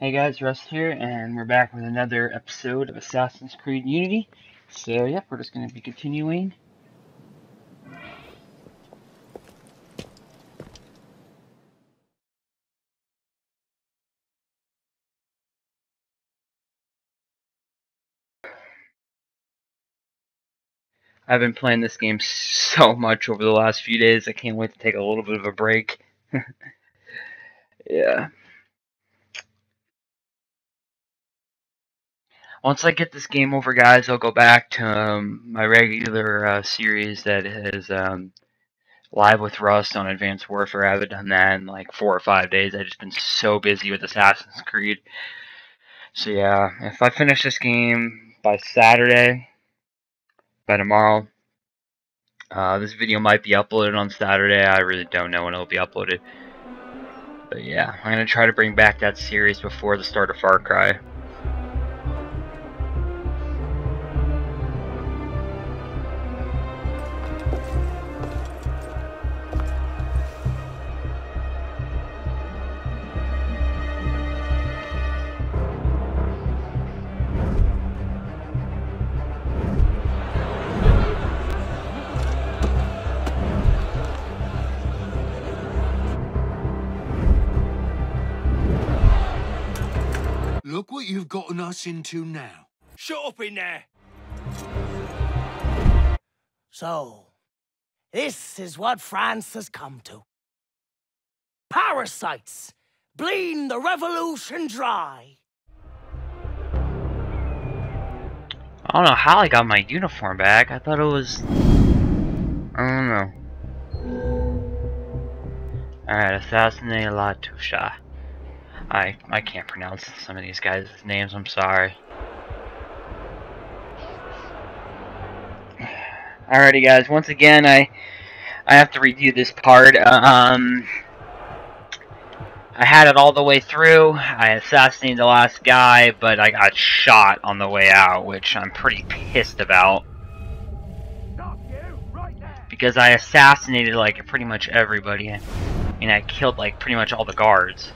Hey guys, Rust here, and we're back with another episode of Assassin's Creed Unity. So, yep, we're just going to be continuing. I've been playing this game so much over the last few days, I can't wait to take a little bit of a break. yeah. Once I get this game over, guys, I'll go back to um, my regular uh, series that is um, live with Rust on Advanced Warfare. I haven't done that in like four or five days. I've just been so busy with Assassin's Creed. So yeah, if I finish this game by Saturday, by tomorrow, uh, this video might be uploaded on Saturday. I really don't know when it'll be uploaded. But yeah, I'm going to try to bring back that series before the start of Far Cry. What you've gotten us into now. Shut up in there! So, this is what France has come to. Parasites, bleeding the revolution dry. I don't know how I got my uniform back. I thought it was... I don't know. Alright, assassinate Latouche. I I can't pronounce some of these guys' names. I'm sorry. Alrighty, guys. Once again, I I have to review this part. Um, I had it all the way through. I assassinated the last guy, but I got shot on the way out, which I'm pretty pissed about. Because I assassinated like pretty much everybody. I mean, I killed like pretty much all the guards.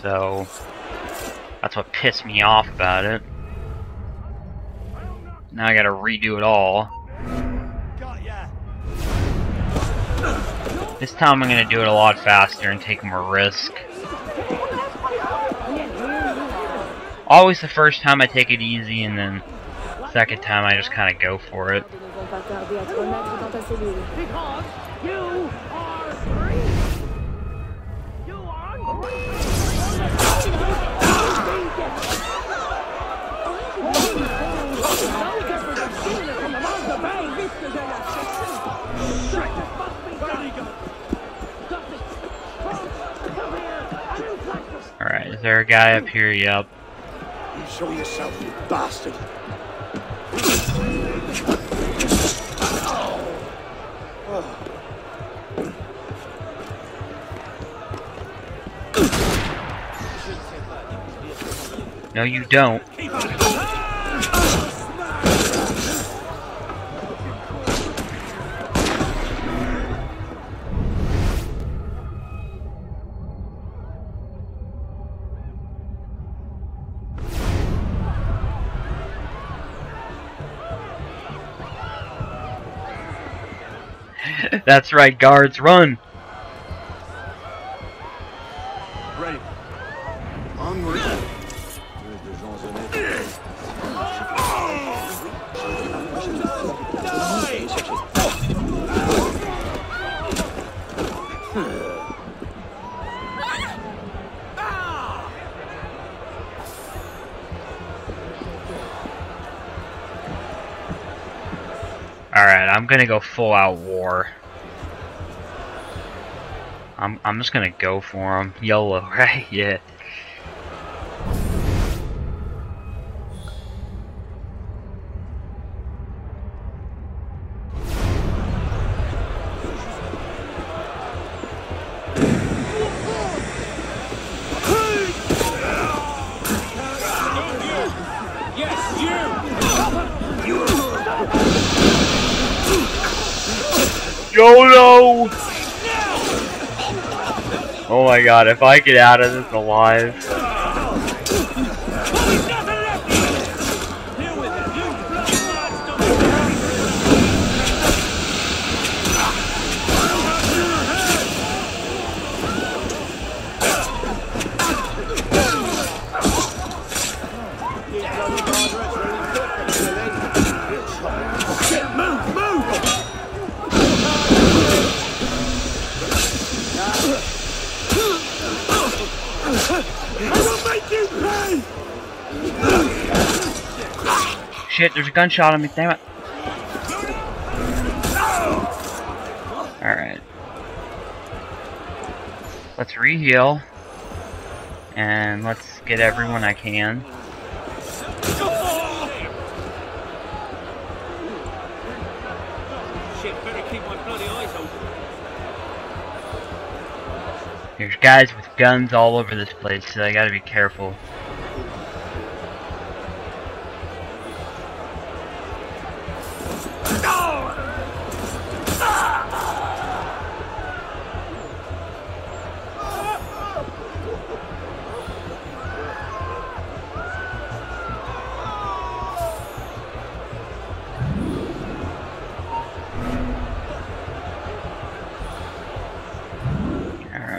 So, that's what pissed me off about it. Now I gotta redo it all. This time I'm gonna do it a lot faster and take more risk. Always the first time I take it easy and then second time I just kinda go for it. There a guy up hmm. here? Yep. You show yourself, you bastard. No, you don't. That's right, guards, run! Ready. Onward. Alright, I'm gonna go full out war. I'm I'm just gonna go for him. YOLO, right? Yeah. YOLO! Oh my god, if I get out of this alive. Shit, there's a gunshot on me, damn it. Alright. Let's re-heal. And let's get everyone I can. Shit, better keep my bloody eyes open. There's guys with guns all over this place, so I gotta be careful.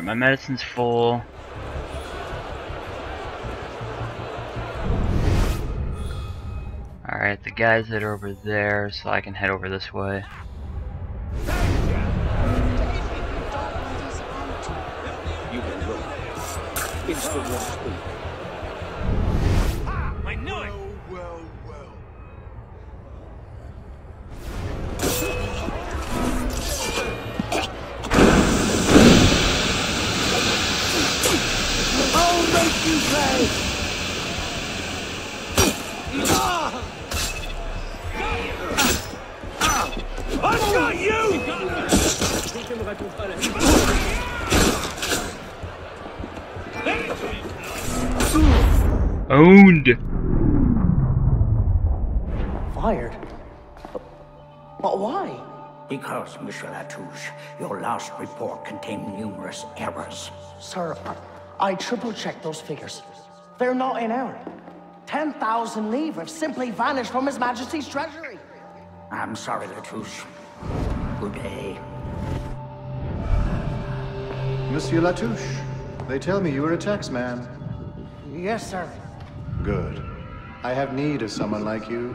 My medicine's full. Alright, the guys that are over there, so I can head over this way. It's the. You! Owned! Fired? But why? Because, Monsieur Latouche, your last report contained numerous errors. Sir, I, I triple checked those figures. They're not in error. 10,000 livres simply vanished from His Majesty's treasury. I'm sorry, Latouche. Good day. Monsieur Latouche, they tell me you are a taxman. Yes, sir. Good. I have need of someone like you.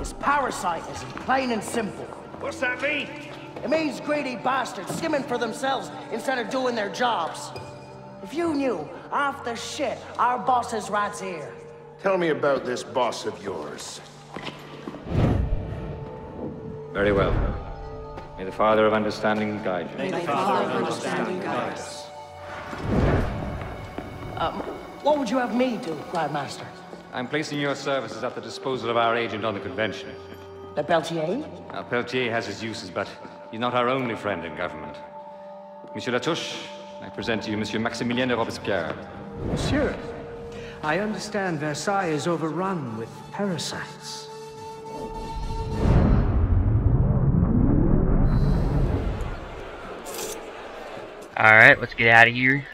It's parasitism, is plain and simple. What's that mean? It means greedy bastards skimming for themselves instead of doing their jobs. If you knew half the shit our bosses rats here. Tell me about this boss of yours. Very well. May the Father of Understanding guide you. Um, what would you have me do, Grandmaster? I'm placing your services at the disposal of our agent on the convention. Le Peltier? Now, Peltier has his uses, but he's not our only friend in government. Monsieur Latouche, I present to you Monsieur Maximilien de Robespierre. Monsieur, I understand Versailles is overrun with parasites. Alright, let's get out of here.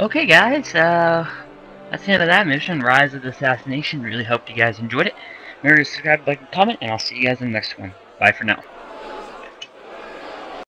Okay guys, uh, that's the end of that mission, Rise of the Assassination. Really hope you guys enjoyed it. Remember to subscribe, like, and comment, and I'll see you guys in the next one. Bye for now.